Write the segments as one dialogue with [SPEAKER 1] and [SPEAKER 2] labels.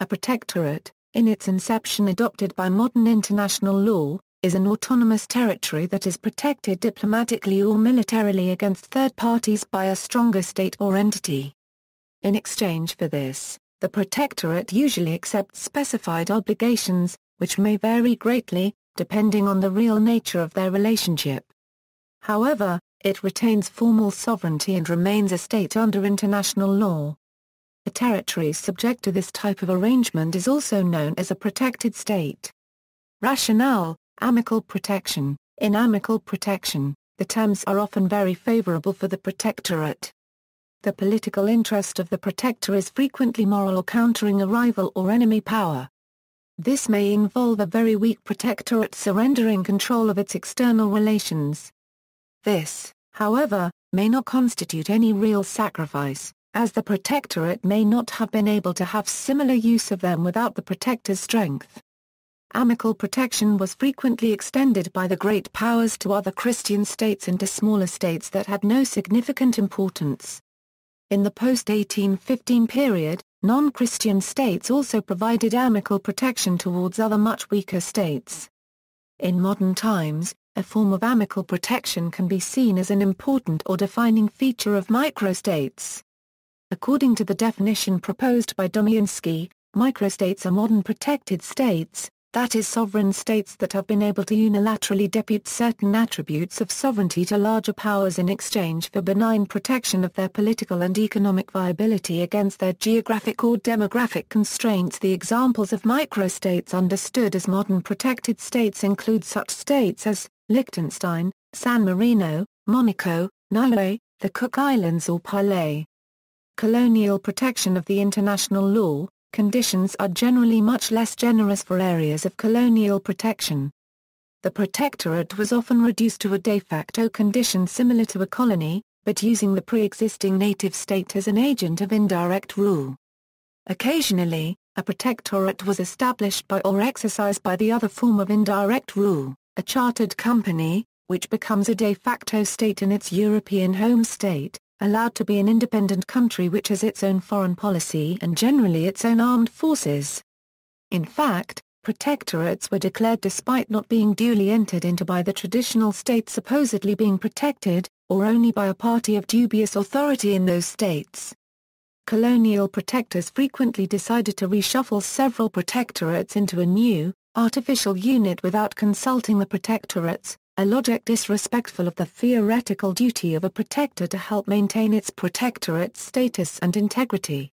[SPEAKER 1] A protectorate, in its inception adopted by modern international law, is an autonomous territory that is protected diplomatically or militarily against third parties by a stronger state or entity. In exchange for this, the protectorate usually accepts specified obligations, which may vary greatly, depending on the real nature of their relationship. However, it retains formal sovereignty and remains a state under international law. A territory subject to this type of arrangement is also known as a protected state. Rationale, amicable protection. In amicable protection, the terms are often very favorable for the protectorate. The political interest of the protector is frequently moral or countering a rival or enemy power. This may involve a very weak protectorate surrendering control of its external relations. This, however, may not constitute any real sacrifice, as the protectorate may not have been able to have similar use of them without the protector's strength. Amical protection was frequently extended by the great powers to other Christian states and to smaller states that had no significant importance. In the post-1815 period, non-Christian states also provided amical protection towards other much weaker states. In modern times, a form of amical protection can be seen as an important or defining feature of microstates. According to the definition proposed by Dumienski, microstates are modern protected states, that is sovereign states that have been able to unilaterally depute certain attributes of sovereignty to larger powers in exchange for benign protection of their political and economic viability against their geographic or demographic constraints. The examples of microstates understood as modern protected states include such states as Liechtenstein, San Marino, Monaco, Niue, the Cook Islands or Palau. Colonial protection of the international law, conditions are generally much less generous for areas of colonial protection. The protectorate was often reduced to a de facto condition similar to a colony, but using the pre-existing native state as an agent of indirect rule. Occasionally, a protectorate was established by or exercised by the other form of indirect rule, a chartered company, which becomes a de facto state in its European home state, allowed to be an independent country which has its own foreign policy and generally its own armed forces. In fact, protectorates were declared despite not being duly entered into by the traditional state supposedly being protected, or only by a party of dubious authority in those states. Colonial protectors frequently decided to reshuffle several protectorates into a new, artificial unit without consulting the protectorates, a logic disrespectful of the theoretical duty of a protector to help maintain its protectorate status and integrity.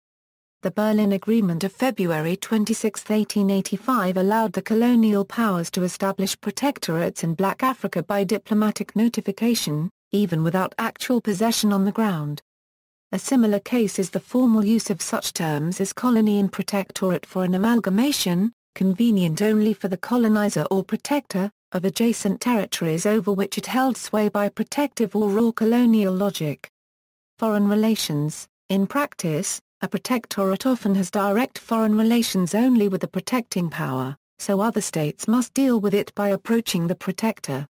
[SPEAKER 1] The Berlin Agreement of February 26, 1885 allowed the colonial powers to establish protectorates in Black Africa by diplomatic notification, even without actual possession on the ground. A similar case is the formal use of such terms as colony and protectorate for an amalgamation, convenient only for the colonizer or protector, of adjacent territories over which it held sway by protective or raw colonial logic. Foreign relations In practice, a protectorate often has direct foreign relations only with the protecting power, so other states must deal with it by approaching the protector.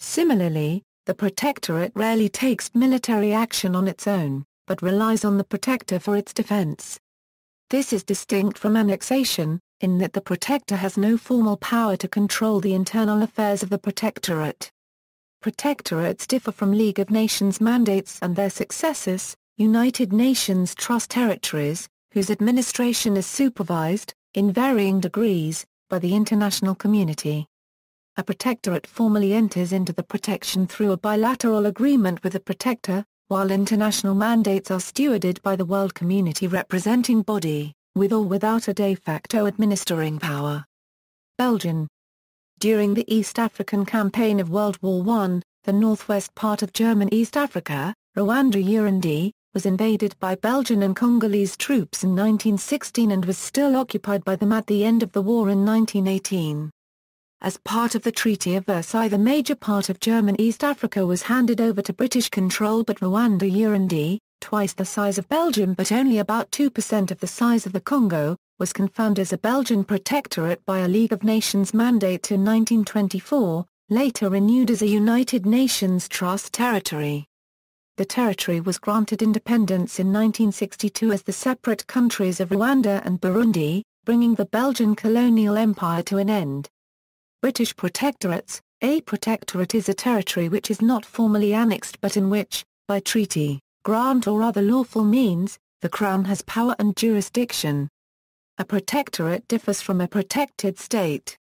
[SPEAKER 1] Similarly, the protectorate rarely takes military action on its own, but relies on the protector for its defense. This is distinct from annexation, in that the protector has no formal power to control the internal affairs of the protectorate. Protectorates differ from League of Nations mandates and their successors, United Nations Trust Territories, whose administration is supervised, in varying degrees, by the international community. A protectorate formally enters into the protection through a bilateral agreement with the protector, while international mandates are stewarded by the world community representing body with or without a de facto administering power. Belgian During the East African campaign of World War I, the northwest part of German East Africa, Rwanda-Urundi, was invaded by Belgian and Congolese troops in 1916 and was still occupied by them at the end of the war in 1918. As part of the Treaty of Versailles the major part of German East Africa was handed over to British control but Rwanda-Urundi, twice the size of Belgium but only about 2% of the size of the Congo, was confirmed as a Belgian protectorate by a League of Nations mandate in 1924, later renewed as a United Nations Trust territory. the territory was granted independence in 1962 as the separate countries of Rwanda and Burundi, bringing the Belgian colonial empire to an end. British protectorates A protectorate is a territory which is not formally annexed but in which, by treaty, grant or other lawful means, the Crown has power and jurisdiction. A protectorate differs from a protected state.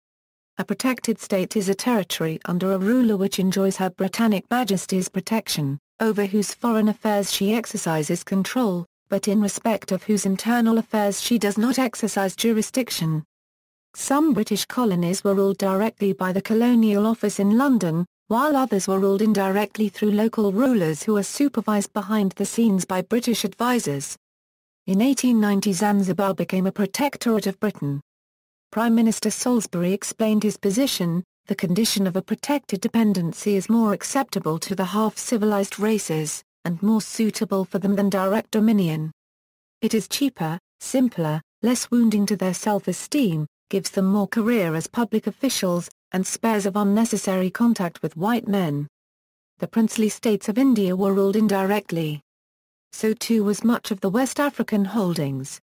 [SPEAKER 1] A protected state is a territory under a ruler which enjoys Her Britannic Majesty's protection, over whose foreign affairs she exercises control, but in respect of whose internal affairs she does not exercise jurisdiction. Some British colonies were ruled directly by the Colonial Office in London, while others were ruled indirectly through local rulers who were supervised behind the scenes by British advisers. In 1890 Zanzibar became a protectorate of Britain. Prime Minister Salisbury explained his position, the condition of a protected dependency is more acceptable to the half-civilized races, and more suitable for them than direct dominion. It is cheaper, simpler, less wounding to their self-esteem, gives them more career as public officials, and spares of unnecessary contact with white men. The princely states of India were ruled indirectly. So too was much of the West African holdings.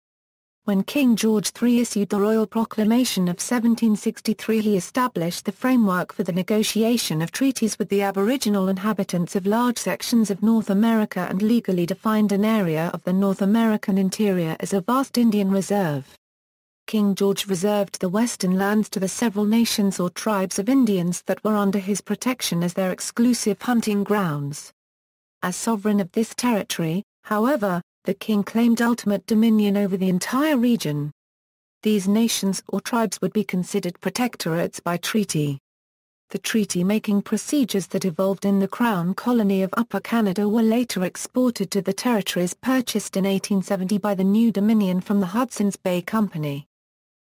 [SPEAKER 1] When King George III issued the Royal Proclamation of 1763 he established the framework for the negotiation of treaties with the aboriginal inhabitants of large sections of North America and legally defined an area of the North American interior as a vast Indian reserve. King George reserved the western lands to the several nations or tribes of Indians that were under his protection as their exclusive hunting grounds. As sovereign of this territory, however, the king claimed ultimate dominion over the entire region. These nations or tribes would be considered protectorates by treaty. The treaty-making procedures that evolved in the Crown Colony of Upper Canada were later exported to the territories purchased in 1870 by the new Dominion from the Hudson's Bay Company.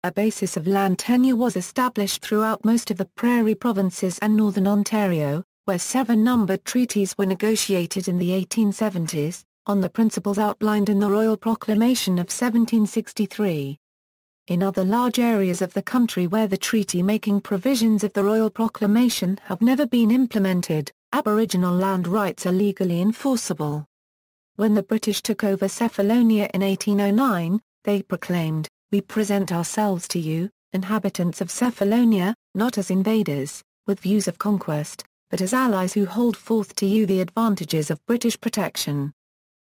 [SPEAKER 1] A basis of land tenure was established throughout most of the prairie provinces and northern Ontario, where seven numbered treaties were negotiated in the 1870s, on the principles outlined in the Royal Proclamation of 1763. In other large areas of the country where the treaty-making provisions of the Royal Proclamation have never been implemented, Aboriginal land rights are legally enforceable. When the British took over Cephalonia in 1809, they proclaimed, we present ourselves to you, inhabitants of Cephalonia, not as invaders, with views of conquest, but as allies who hold forth to you the advantages of British protection.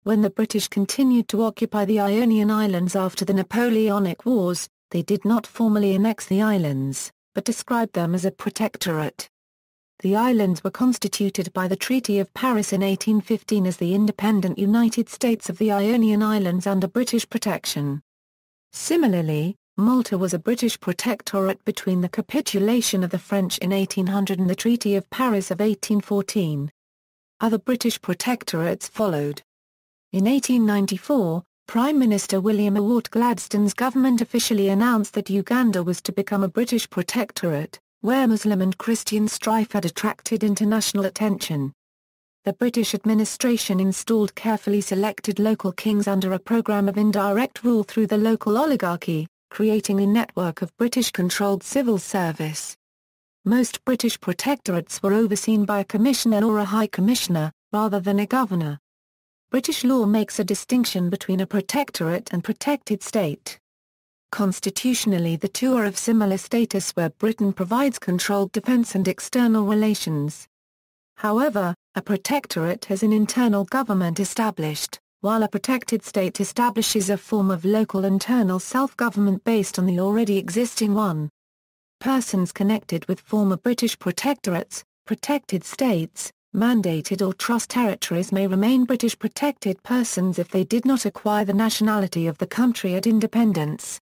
[SPEAKER 1] When the British continued to occupy the Ionian Islands after the Napoleonic Wars, they did not formally annex the islands, but described them as a protectorate. The islands were constituted by the Treaty of Paris in 1815 as the independent United States of the Ionian Islands under British protection. Similarly, Malta was a British protectorate between the capitulation of the French in 1800 and the Treaty of Paris of 1814. Other British protectorates followed. In 1894, Prime Minister William Ewart Gladstone's government officially announced that Uganda was to become a British protectorate, where Muslim and Christian strife had attracted international attention. The British administration installed carefully selected local kings under a program of indirect rule through the local oligarchy, creating a network of British-controlled civil service. Most British protectorates were overseen by a commissioner or a high commissioner, rather than a governor. British law makes a distinction between a protectorate and protected state. Constitutionally the two are of similar status where Britain provides controlled defence and external relations. However, a protectorate has an internal government established, while a protected state establishes a form of local internal self-government based on the already existing one. Persons connected with former British protectorates, protected states, mandated or trust territories may remain British protected persons if they did not acquire the nationality of the country at independence.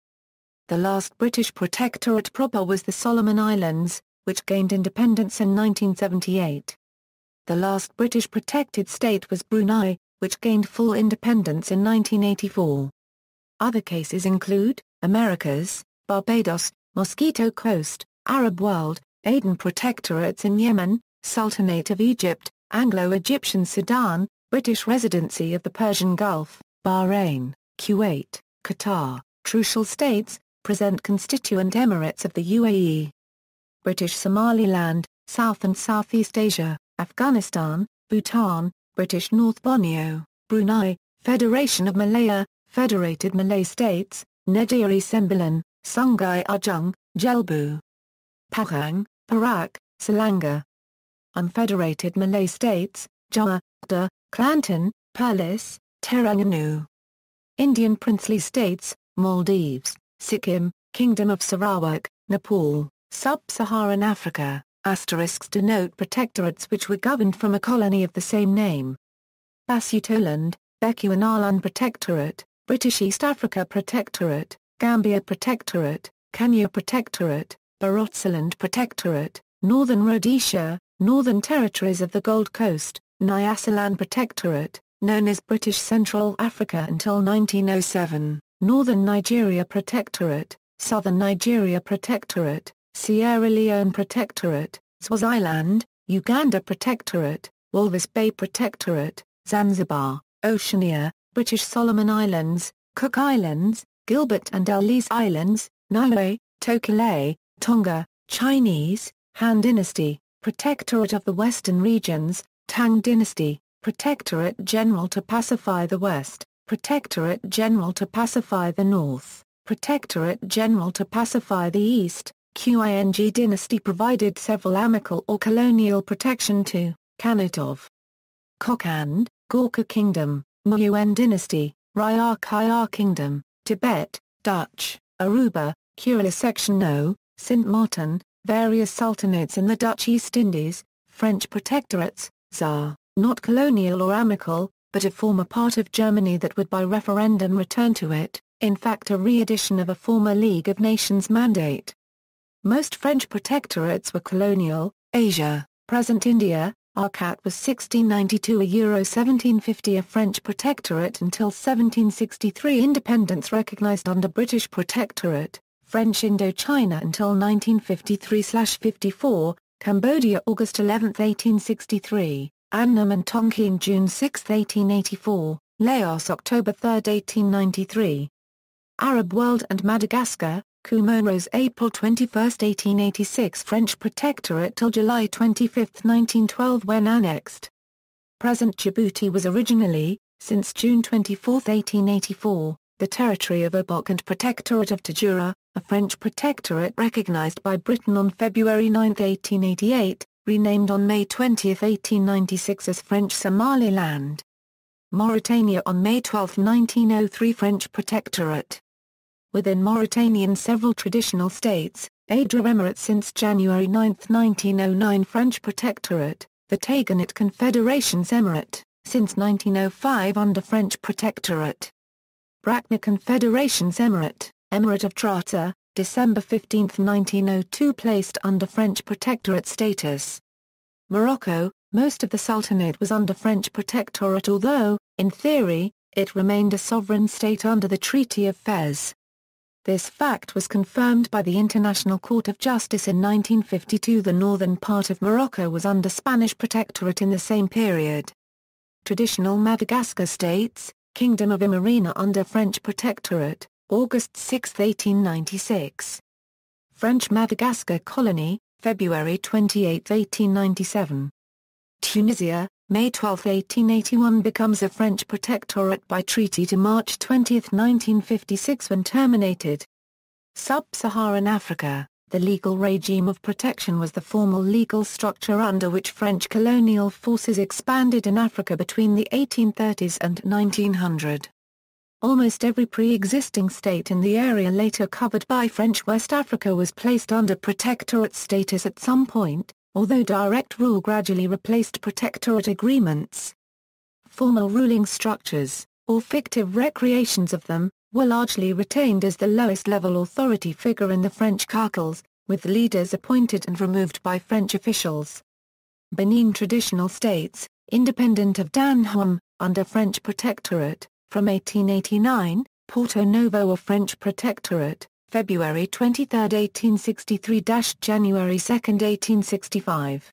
[SPEAKER 1] The last British protectorate proper was the Solomon Islands, which gained independence in 1978. The last British protected state was Brunei, which gained full independence in 1984. Other cases include, Americas, Barbados, Mosquito Coast, Arab World, Aden Protectorates in Yemen, Sultanate of Egypt, Anglo-Egyptian Sudan, British Residency of the Persian Gulf, Bahrain, Kuwait, Qatar, Trucial States, present constituent emirates of the UAE. British Somaliland, South and Southeast Asia, Afghanistan, Bhutan, British North Borneo, Brunei, Federation of Malaya, Federated Malay States, Negeri Sembilan, Sungai Ujung, Jelebu. Pahang, Perak, Selangor. Unfederated Malay States, Johor, Kelantan, Perlis, Terengganu. Indian Princely States, Maldives, Sikkim, Kingdom of Sarawak, Nepal, Sub-Saharan Africa, asterisks denote protectorates which were governed from a colony of the same name. Basutoland, Bechuanaland Protectorate, British East Africa Protectorate, Gambia Protectorate, Kenya Protectorate, Barotseland Protectorate, Northern Rhodesia, Northern Territories of the Gold Coast, Nyasaland Protectorate, known as British Central Africa until 1907, Northern Nigeria Protectorate, Southern Nigeria Protectorate, Sierra Leone Protectorate, Swaziland, Uganda Protectorate, Walvis Bay Protectorate, Zanzibar, Oceania, British Solomon Islands, Cook Islands, Gilbert and Ellice Islands, Niue, Tokelau, Tonga, Chinese, Han Dynasty, Protectorate of the Western Regions, Tang Dynasty, Protectorate General to pacify the West, Protectorate General to pacify the North, Protectorate General to pacify the East, Qing dynasty provided several amical or colonial protection to, Kanatov, Kokand, Gorkha Kingdom, Muean dynasty, Ryukyu Kingdom, Tibet, Dutch, Aruba, Kuala Section No, Sint Maarten, various sultanates in the Dutch East Indies, French protectorates, Saar, not colonial or amical, but a former part of Germany that would by referendum return to it, in fact a re-edition of a former League of Nations mandate. Most French protectorates were colonial, Asia, present India, Arcot was 1692 a Euro 1750 a French protectorate until 1763 independence recognized under British protectorate, French Indochina until 1953-54, Cambodia August 11, 1863, Annam and Tonkin June 6, 1884, Laos October 3, 1893. Arab world and Madagascar, Comoros April 21, 1886 French Protectorate till July 25, 1912 when annexed. Present Djibouti was originally, since June 24, 1884, the territory of Obock and Protectorate of Tajura, a French protectorate recognized by Britain on February 9, 1888, renamed on May 20, 1896 as French Somaliland. Mauritania on May 12, 1903 French Protectorate. Within Mauritanian several traditional states, Adrar Emirate since January 9, 1909 French Protectorate, the Tagant Confederation's Emirate, since 1905 under French Protectorate. Brakna Confederation's Emirate, Emirate of Trarza, December 15, 1902 placed under French protectorate status. Morocco, most of the Sultanate was under French protectorate although, in theory, it remained a sovereign state under the Treaty of Fez. This fact was confirmed by the International Court of Justice in 1952 the northern part of Morocco was under Spanish protectorate in the same period. Traditional Madagascar states, Kingdom of Imerina under French protectorate, August 6, 1896. French Madagascar Colony, February 28, 1897. Tunisia, May 12, 1881 becomes a French protectorate by treaty to March 20, 1956 when terminated. Sub-Saharan Africa the legal regime of protection was the formal legal structure under which French colonial forces expanded in Africa between the 1830s and 1900. Almost every pre-existing state in the area later covered by French West Africa was placed under protectorate status at some point, although direct rule gradually replaced protectorate agreements. Formal ruling structures, or fictive recreations of them, were largely retained as the lowest-level authority figure in the French cartels, with leaders appointed and removed by French officials. Benin Traditional States, independent of Dahomey, under French protectorate, from 1889, Porto Novo a French protectorate, February 23, 1863–January 2, 1865.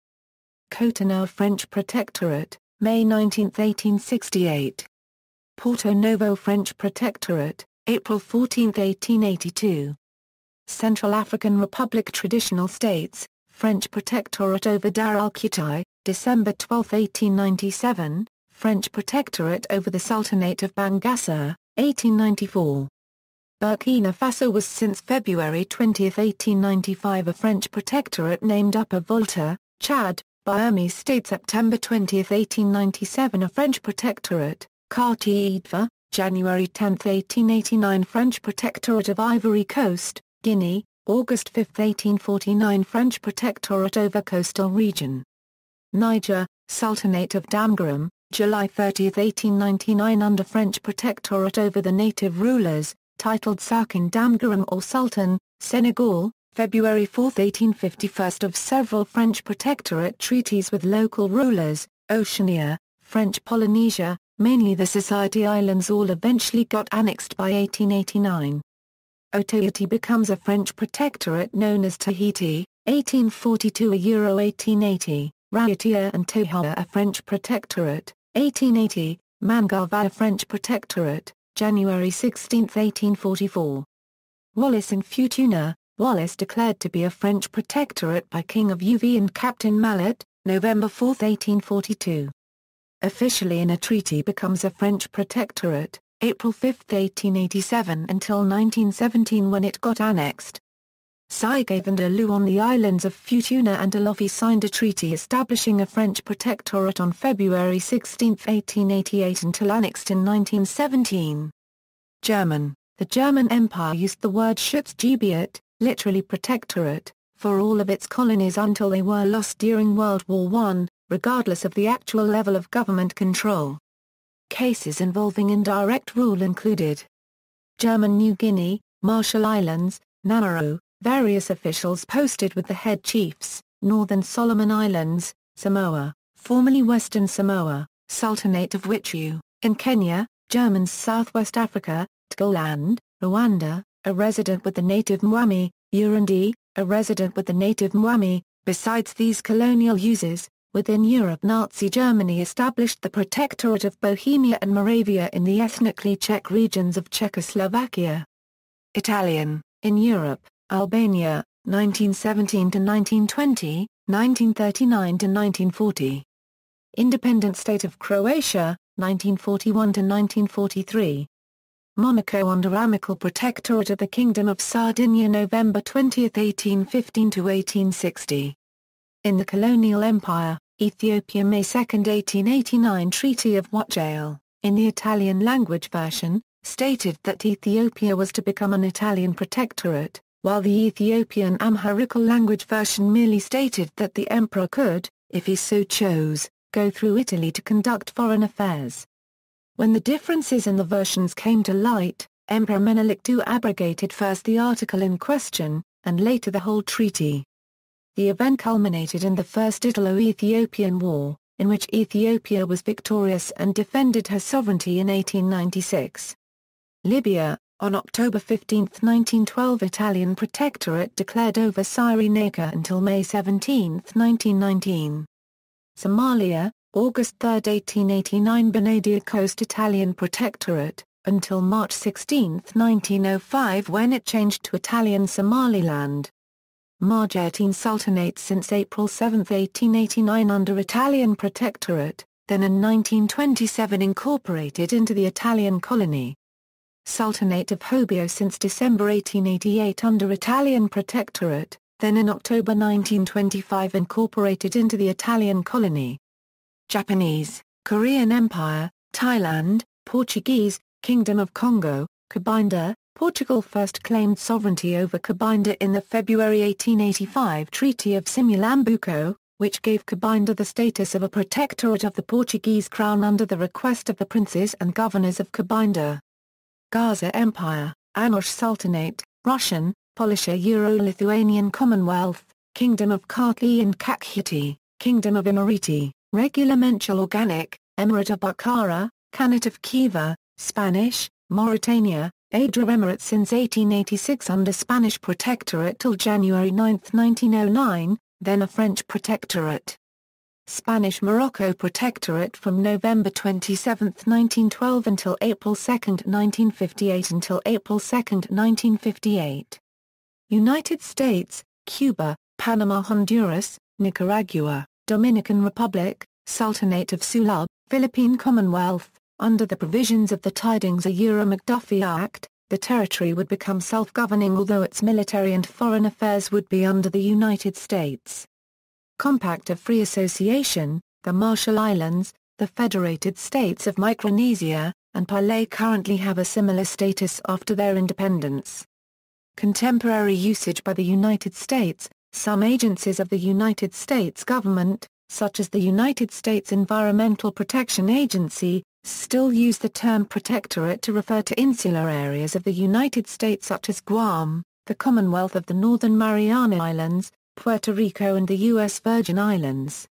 [SPEAKER 1] Cotonou French protectorate, May 19, 1868. Porto Novo French Protectorate, April 14, 1882. Central African Republic Traditional States, French Protectorate over Dar al December 12, 1897, French Protectorate over the Sultanate of Bangassou, 1894. Burkina Faso was since February 20, 1895 a French protectorate named Upper Volta, Chad, Burmese State September 20, 1897 a French protectorate, Quartier Idva, January 10, 1889 French Protectorate of Ivory Coast, Guinea, August 5, 1849 French Protectorate over coastal region. Niger, Sultanate of Damagaram, July 30, 1899 under French Protectorate over the native rulers, titled Sarkin Damagaram or Sultan, Senegal, February 4, 1851 of several French protectorate treaties with local rulers, Oceania, French Polynesia, mainly the Society Islands all eventually got annexed by 1889. Otaheite becomes a French protectorate known as Tahiti, 1842 a Euro 1880, Raiatea and Tahaa a French protectorate, 1880, Mangareva a French protectorate, January 16, 1844. Wallis and Futuna, Wallis declared to be a French protectorate by King of Uvea and Captain Mallet, November 4, 1842. Officially in a treaty becomes a French protectorate, April 5, 1887 until 1917 when it got annexed. Sigave and Alou on the islands of Futuna and Alofi signed a treaty establishing a French protectorate on February 16, 1888 until annexed in 1917. German The German Empire used the word Schutzgebiet, literally protectorate, for all of its colonies until they were lost during World War I, regardless of the actual level of government control. Cases involving indirect rule included German New Guinea, Marshall Islands, Nauru, various officials posted with the head chiefs, Northern Solomon Islands, Samoa, formerly Western Samoa, Sultanate of Witu, in Kenya, Germans Southwest Africa, Togoland, Rwanda, a resident with the native Mwami, Burundi, a resident with the native Mwami. Besides these colonial uses, within Europe Nazi Germany established the Protectorate of Bohemia and Moravia in the ethnically Czech regions of Czechoslovakia. Italian, in Europe, Albania, 1917 to 1920, 1939 to 1940. Independent State of Croatia, 1941 to 1943. Monaco under amicable protectorate of the Kingdom of Sardinia November 20, 1815 to 1860. In the colonial empire, Ethiopia May 2, 1889 Treaty of Wuchale, in the Italian language version, stated that Ethiopia was to become an Italian protectorate, while the Ethiopian Amharical language version merely stated that the emperor could, if he so chose, go through Italy to conduct foreign affairs. When the differences in the versions came to light, Emperor Menelik II abrogated first the article in question, and later the whole treaty. The event culminated in the First Italo-Ethiopian War, in which Ethiopia was victorious and defended her sovereignty in 1896. Libya, on October 15, 1912 Italian protectorate declared over Cyrenaica until May 17, 1919. Somalia, August 3, 1889 Benadir Coast Italian Protectorate, until March 16, 1905 when it changed to Italian Somaliland. Majeerteen Sultanate since April 7, 1889 under Italian Protectorate, then in 1927 incorporated into the Italian colony. Sultanate of Hobyo since December 1888 under Italian Protectorate, then in October 1925 incorporated into the Italian colony. Japanese, Korean Empire, Thailand, Portuguese, Kingdom of Congo, Cabinda, Portugal first claimed sovereignty over Cabinda in the February 1885 Treaty of Simulambuco, which gave Cabinda the status of a protectorate of the Portuguese crown under the request of the princes and governors of Cabinda. Gaza Empire, Angoche Sultanate, Russian, Polisher Euro-Lithuanian Commonwealth, Kingdom of Kartli and Kakheti, Kingdom of Imereti, Regulamentul Organic, Emirate of Bukhara, Khanate of Khiva, Spanish, Mauritania, Adrar Emirate since 1886 under Spanish Protectorate till January 9, 1909, then a French Protectorate. Spanish Morocco Protectorate from November 27, 1912 until April 2, 1958 until April 2, 1958. United States, Cuba, Panama Honduras, Nicaragua, Dominican Republic, Sultanate of Sulu, Philippine Commonwealth, under the provisions of the Tydings Ayura-McDuffie Act, the territory would become self-governing although its military and foreign affairs would be under the United States. Compact of Free Association, the Marshall Islands, the Federated States of Micronesia, and Palau currently have a similar status after their independence. Contemporary usage by the United States, some agencies of the United States government, such as the United States Environmental Protection Agency, still use the term protectorate to refer to insular areas of the United States such as Guam, the Commonwealth of the Northern Mariana Islands, Puerto Rico and the U.S. Virgin Islands.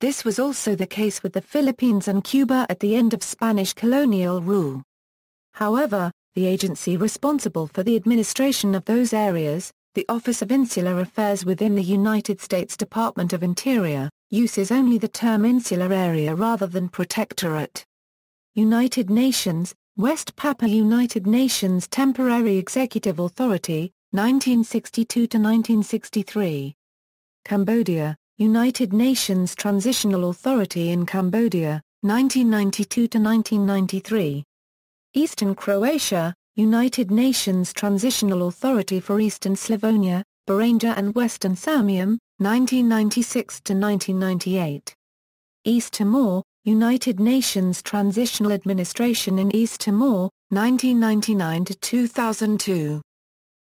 [SPEAKER 1] This was also the case with the Philippines and Cuba at the end of Spanish colonial rule. However, the agency responsible for the administration of those areas, the Office of Insular Affairs within the United States Department of Interior, uses only the term insular area rather than protectorate. United Nations, West Papua United Nations Temporary Executive Authority, 1962-1963. Cambodia, United Nations Transitional Authority in Cambodia, 1992 to 1993. Eastern Croatia, United Nations Transitional Authority for Eastern Slavonia, Baranja and Western Sirmium, 1996 to 1998. East Timor, United Nations Transitional Administration in East Timor, 1999-2002.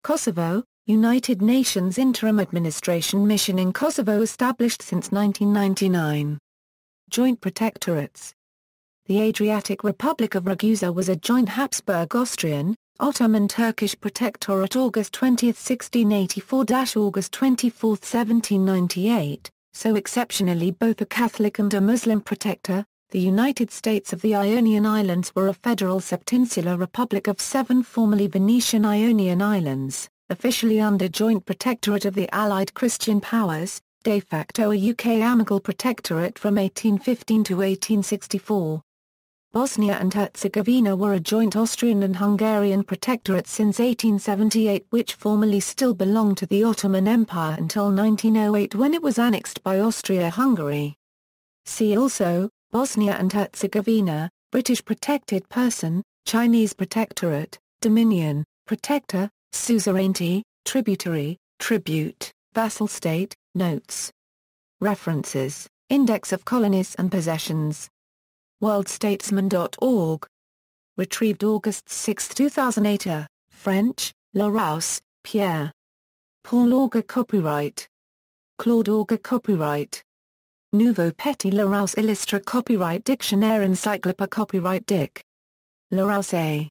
[SPEAKER 1] Kosovo, United Nations Interim Administration Mission in Kosovo established since 1999. Joint Protectorates The Adriatic Republic of Ragusa was a joint Habsburg-Austrian, Ottoman-Turkish protectorate August 20, 1684-August 24, 1798 so exceptionally both a Catholic and a Muslim protector, the United States of the Ionian Islands were a federal septinsular republic of seven formerly Venetian Ionian Islands, officially under joint protectorate of the Allied Christian powers, de facto a UK amical protectorate from 1815 to 1864. Bosnia and Herzegovina were a joint Austrian and Hungarian protectorate since 1878 which formerly still belonged to the Ottoman Empire until 1908 when it was annexed by Austria-Hungary. See also, Bosnia and Herzegovina, British protected person, Chinese protectorate, dominion, protector, suzerainty, tributary, tribute, vassal state, notes. References, Index of Colonies and Possessions worldstatesman.org. Retrieved August 6, 2008 A. Uh, French, Larousse, Pierre. Paul Auger Copyright. Claude Auger Copyright. Nouveau Petit Larousse Illustre Copyright Dictionnaire Encyclope Copyright Dic. Larousse A.